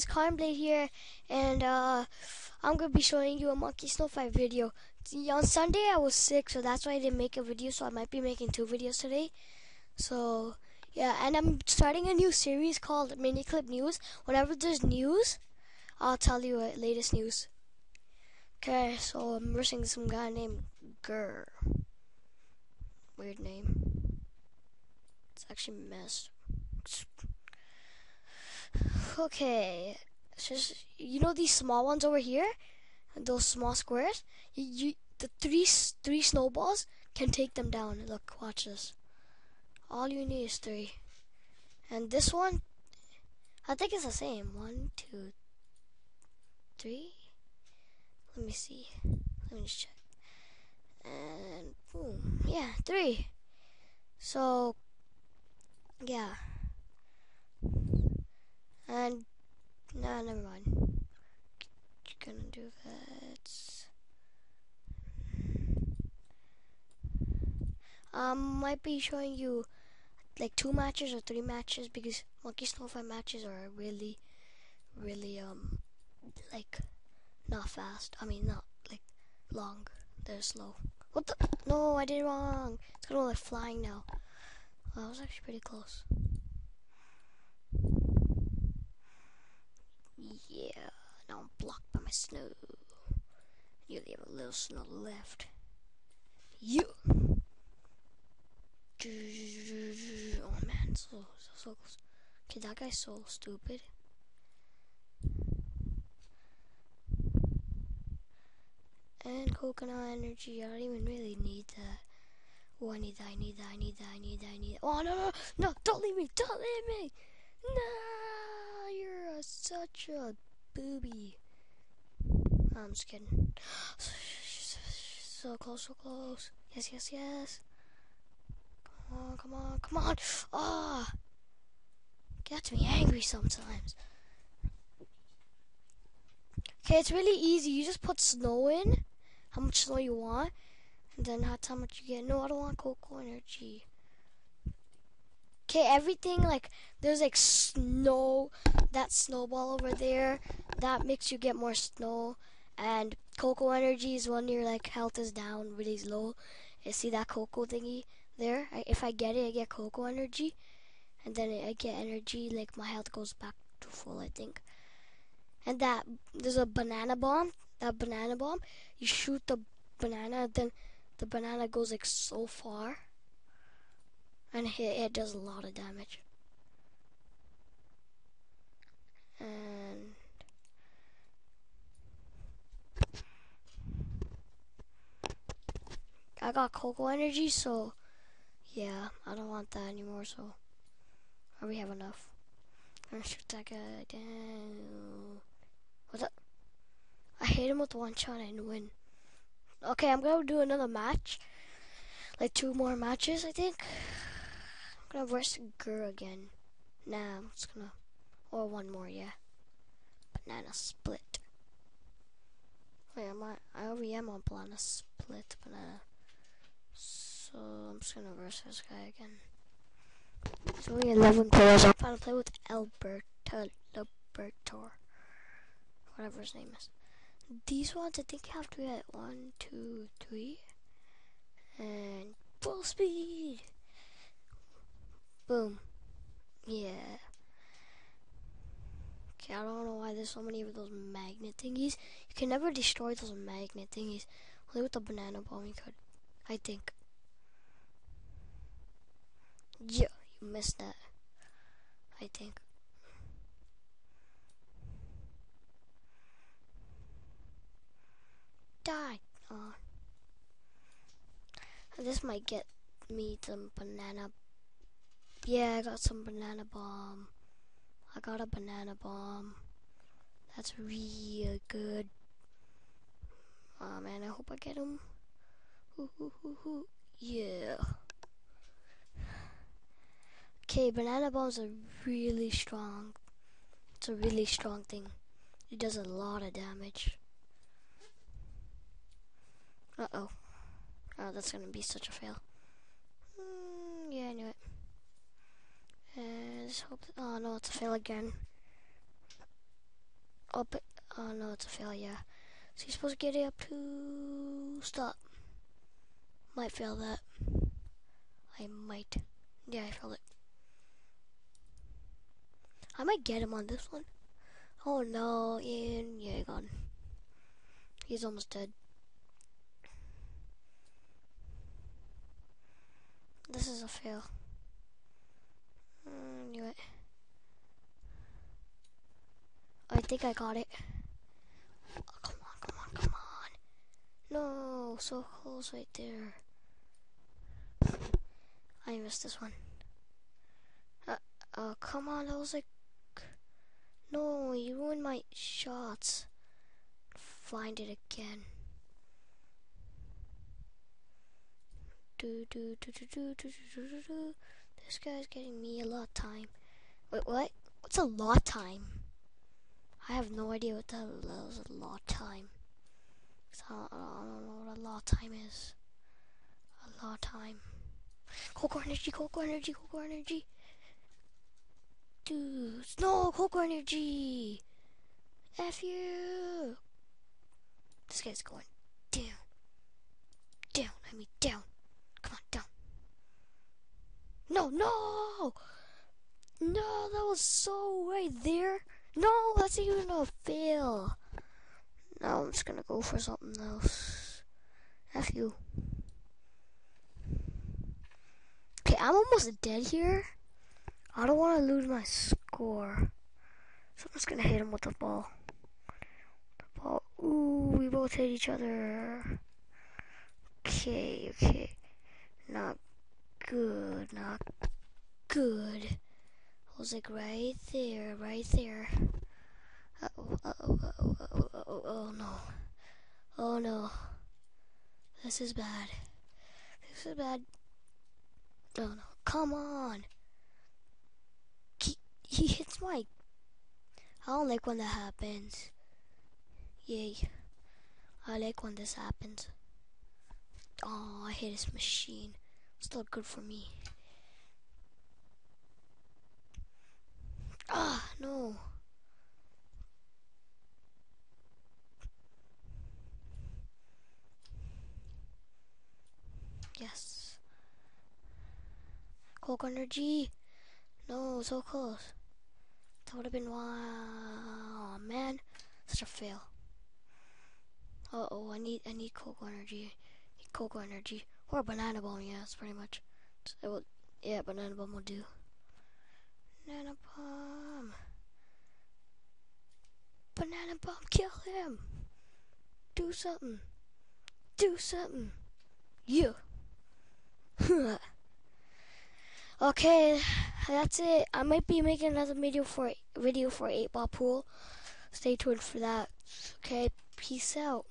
It's Blade here, and uh, I'm gonna be showing you a Monkey Snow Fight video. On Sunday I was sick, so that's why I didn't make a video. So I might be making two videos today. So yeah, and I'm starting a new series called Miniclip News. Whenever there's news, I'll tell you uh, latest news. Okay, so I'm versing some guy named Gur. Weird name. It's actually messed. Okay, you know these small ones over here, those small squares. You, you the three three snowballs can take them down. Look, watch this. All you need is three, and this one, I think it's the same. One, two, three. Let me see. Let me just check. And boom, yeah, three. So, yeah. And no, never mind. Gonna do that. Um, might be showing you like two matches or three matches because Monkey Snow Fight matches are really, really um, like not fast. I mean, not like long. They're slow. What the? No, I did it wrong. It's gonna like flying now. Well, that was actually pretty close. Yeah, now I'm blocked by my snow. You only have a little snow left. You. Oh man, so so so close. Okay, that guy's so stupid. And coconut energy. I don't even really need that. Oh, I need that. I need that. I need that. I need that. I need that. Oh no no no! Don't leave me! Don't leave me! No, you're a, such a booby. I'm just kidding. So close, so close. Yes, yes, yes. Come on, come on, come on. Ah, oh, gets me angry sometimes. Okay, it's really easy. You just put snow in, how much snow you want, and then how much you get. No, I don't want cocoa energy. Okay, everything like there's like snow, that snowball over there, that makes you get more snow. And cocoa energy is when your like health is down really low. You see that cocoa thingy there? I, if I get it, I get cocoa energy, and then I get energy like my health goes back to full. I think. And that there's a banana bomb. That banana bomb, you shoot the banana, then the banana goes like so far and it, it does a lot of damage. And I got cocoa energy, so yeah, I don't want that anymore. So I we have enough. I'm gonna shoot that guy down. What's up? I hit him with one shot and win. Okay, I'm gonna do another match. Like two more matches, I think gonna verse Gur again. Nah, I'm just gonna, or one more, yeah. Banana split. Wait, am I, I already am on banana split, banana. So, I'm just gonna verse this guy again. So we 11 players. I'm trying to play with Alberto, Alberto, whatever his name is. These ones, I think, have to get one, two, three, and full speed. Boom. Yeah. Okay, I don't know why there's so many of those magnet thingies. You can never destroy those magnet thingies. Only with the banana bomb you could. I think. Yeah, you missed that. I think. Die. Oh. This might get me some banana yeah, I got some banana bomb. I got a banana bomb. That's real good. Oh man, I hope I get him. Yeah. Okay, banana bombs are really strong. It's a really strong thing. It does a lot of damage. Uh-oh. Oh, that's gonna be such a fail. Mm, yeah, I knew it. Uh, just hope. oh no, it's a fail again. Oh, but, oh no, it's a fail, yeah. So you're supposed to get it up to stop. Might fail that. I might. Yeah, I failed it. I might get him on this one. Oh no, Ian, yeah, gone. He's almost dead. This is a fail. Mm, knew it. I think I got it. Oh, come on, come on, come on. No, so close right there. I missed this one. Uh, uh, come on, that was like... No, you ruined my shots. Find it again. Do, do, do, do, do, do, do, do, do. This guy's getting me a lot of time. Wait, what? What's a lot of time? I have no idea what hell is a lot time. I don't, I don't know what a lot time is. A lot time. Coco energy, Coco energy, Coco energy. Dudes, no, Coco energy. F you. This guy's going down. Down, I mean down. Come on, down. No, no! No, that was so right there. No, that's even a fail. Now I'm just gonna go for something else. F you. Okay, I'm almost dead here. I don't want to lose my score. So I'm just gonna hit him with the ball. The ball. Ooh, we both hit each other. Okay, okay. Not good, not good. Was like right there, right there. Uh oh, uh oh, uh oh, uh oh, uh oh, no. Oh no. This is bad. This is bad. Oh no, come on. He, he hits my. I don't like when that happens. Yay. I like when this happens. Oh, I hit his machine. Still good for me. Ah, no. Yes. Coke energy. No, so close. That would have been wow, man. Such a fail. Uh oh, I need I need cocoa energy. I need Coco energy. Or banana bomb, yeah, that's pretty much. It will, yeah, banana bomb will do. Banana bomb. Banana bomb, kill him. Do something. Do something. You. okay, that's it. I might be making another video for video for 8 Ball Pool. Stay tuned for that. Okay, peace out.